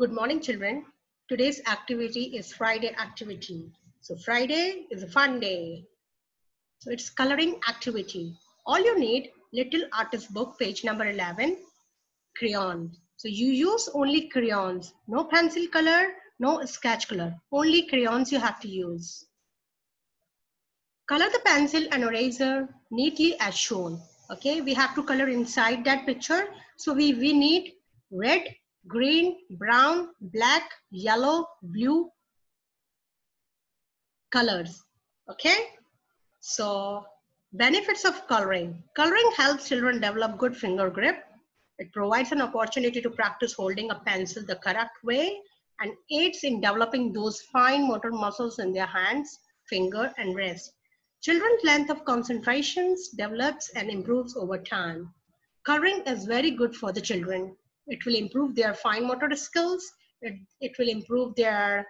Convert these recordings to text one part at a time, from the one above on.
Good morning, children. Today's activity is Friday activity. So Friday is a fun day. So it's coloring activity. All you need, little artist book, page number 11, crayon. So you use only crayons, no pencil color, no sketch color, only crayons you have to use. Color the pencil and eraser neatly as shown. Okay, we have to color inside that picture. So we, we need red, green, brown, black, yellow, blue colors. Okay, so benefits of coloring. Coloring helps children develop good finger grip. It provides an opportunity to practice holding a pencil the correct way and aids in developing those fine motor muscles in their hands, finger, and wrist. Children's length of concentrations develops and improves over time. Coloring is very good for the children. It will improve their fine motor skills. It, it will improve their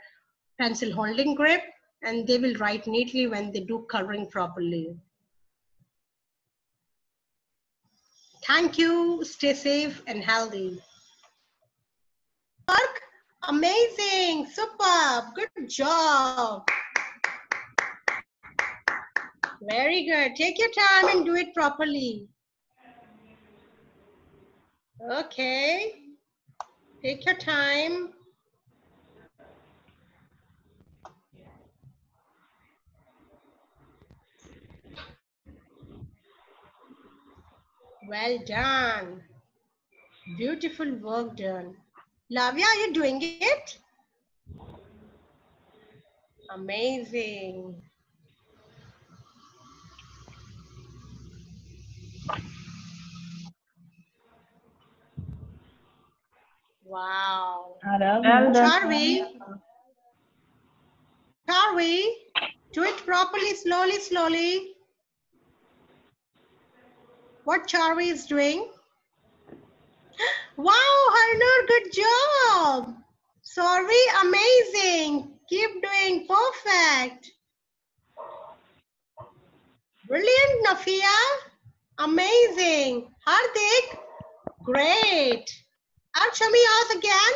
pencil holding grip and they will write neatly when they do coloring properly. Thank you. Stay safe and healthy. Work? Amazing. Superb. Good job. Very good. Take your time and do it properly. Okay. Take your time. Well done. Beautiful work done. Lavia, are you doing it? Amazing. Wow. Well done. Charvi, Charvi, do it properly, slowly, slowly. What Charvi is doing? Wow, Harnur, good job. Sorry, amazing. Keep doing perfect. Brilliant, Nafia. Amazing. Hardik, great. And show me yours again.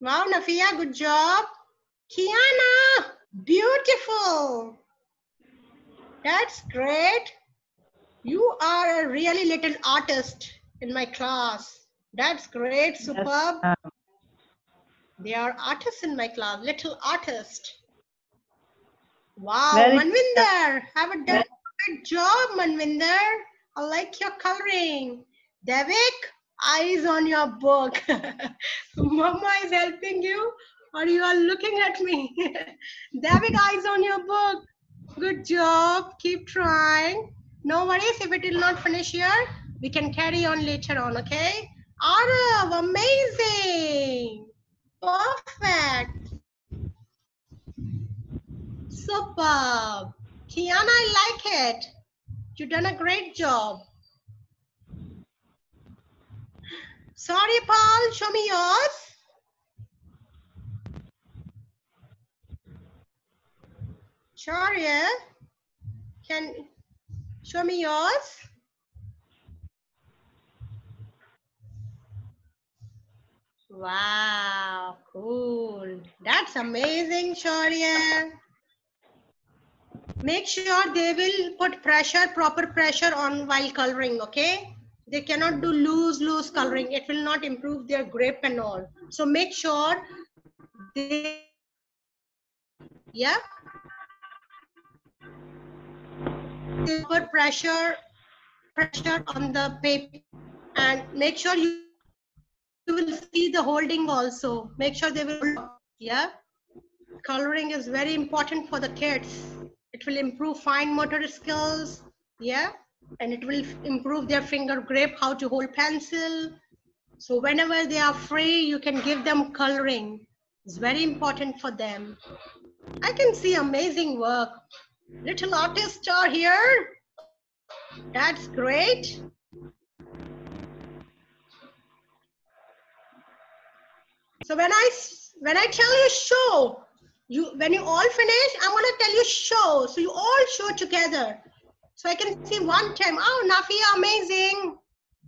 Wow, Nafia, good job. Kiana, beautiful. That's great. You are a really little artist in my class. That's great, superb. Um, They are artists in my class, little artist. Wow, Very- Manvinder, have a good job, Manvinder. I like your coloring. Devik, eyes on your book. Mama is helping you, or you are looking at me. Devik, eyes on your book. Good job. Keep trying. No worries if it will not finish here. We can carry on later on, okay? Arav, amazing. Perfect. Superb. Kiana, I like it. You've done a great job. Sorry, Paul, show me yours. Sharia, can show me yours? Wow, cool. That's amazing, Sharia. Make sure they will put pressure, proper pressure on while coloring, okay? They cannot do loose, loose coloring. It will not improve their grip and all. So make sure they, yeah? They put pressure, pressure on the paper and make sure you, you will see the holding also. Make sure they will, yeah? Coloring is very important for the kids. It will improve fine motor skills, yeah? And it will improve their finger grip, how to hold pencil. So whenever they are free, you can give them coloring. It's very important for them. I can see amazing work. Little artists are here. That's great. So when I when I tell you show, you when you all finish, I'm gonna tell you show. So you all show together. So I can see one time. Oh, Nafia, amazing.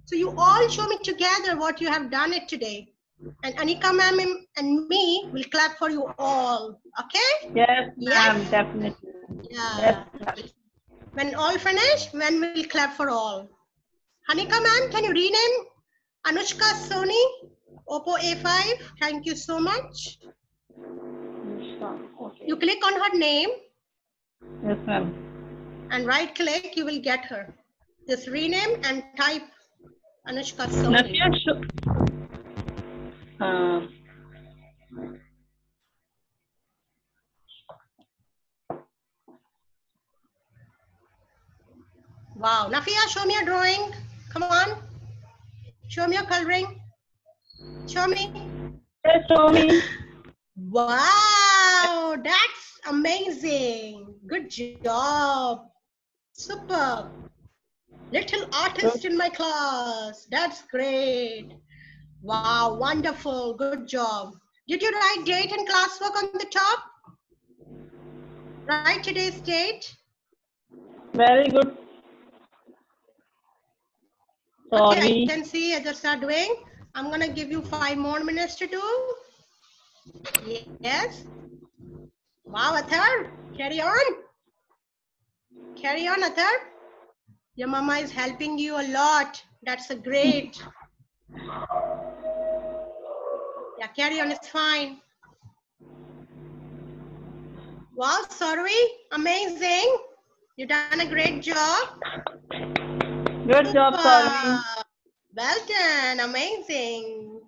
So you all show me together what you have done it today. And Anika ma'am and me will clap for you all. Okay? Yes, Yes. ma'am, definitely. Yeah. Yes. When all finish, when we'll clap for all. Anika ma'am, can you rename Anushka Sony, Oppo A5? Thank you so much. Okay. You click on her name Yes, ma'am. And right click, you will get her. Just rename and type Anushka Soni. Nafia, sho- uh, Wow. Nafia, show me your drawing. Come on. Show me your coloring. Show me. yes, show me. Wow. That's amazing. Good job. Super. Little artist in my class. That's great. Wow. Wonderful. Good job. Did you write date and classwork on the top? Write today's date. Very good. Okay, I can see others are doing. I'm gonna give you five more minutes to do. Yes. Wow, Athar, carry on. Carry on, Athar. Your mama is helping you a lot. That's a great. Yeah, carry on, it's fine. Wow, sorry, amazing. You've done a great job. Good job, Sorry. Well done. Amazing.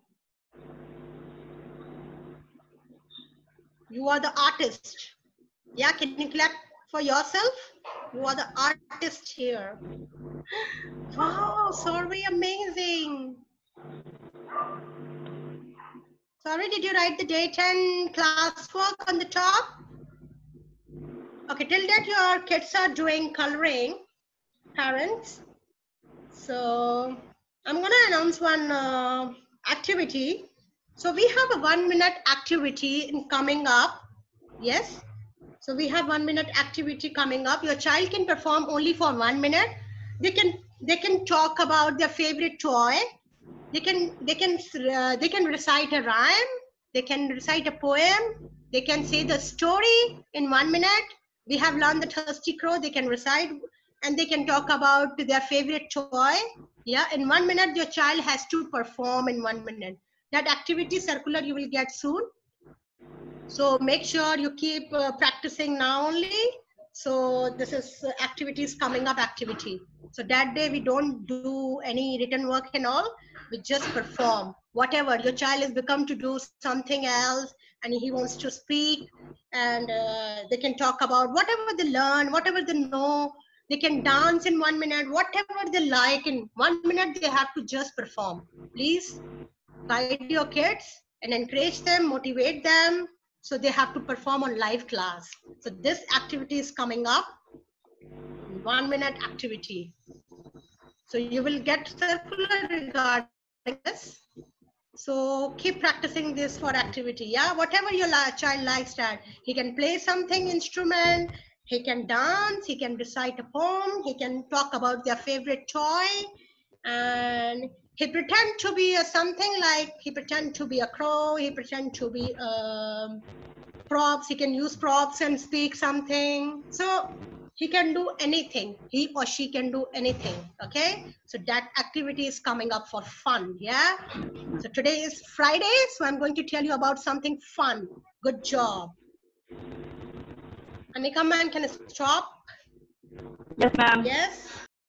You are the artist. Yeah, can you clap for yourself? You are the artist here. Wow, sorry, amazing. Sorry, did you write the date and classwork on the top? Okay, till that your kids are doing coloring, parents. So I'm to announce one uh, activity. So we have a one minute activity in coming up. Yes. So we have one minute activity coming up. Your child can perform only for one minute. They can they can talk about their favorite toy. They can they can uh, they can recite a rhyme. They can recite a poem. They can say the story in one minute. We have learned the thirsty crow. They can recite and they can talk about their favorite toy. Yeah, in one minute, your child has to perform in one minute. That activity circular you will get soon. So make sure you keep uh, practicing now only. So this is uh, activities coming up activity. So that day we don't do any written work and all. We just perform whatever your child has become to do something else and he wants to speak and uh, they can talk about whatever they learn, whatever they know, they can dance in one minute whatever they like in one minute they have to just perform please guide your kids and encourage them motivate them so they have to perform on live class. So this activity is coming up. One minute activity. So you will get circular regarding this. So keep practicing this for activity. Yeah whatever your child likes that he can play something instrument. He can dance, he can recite a poem, he can talk about their favorite toy, and he pretend to be a something like he pretend to be a crow, he pretend to be um, props, he can use props and speak something. So he can do anything. He or she can do anything. Okay. So that activity is coming up for fun. Yeah. So today is Friday, so I'm going to tell you about something fun. Good job. Anika man, can I stop? Yes, ma'am. Yes.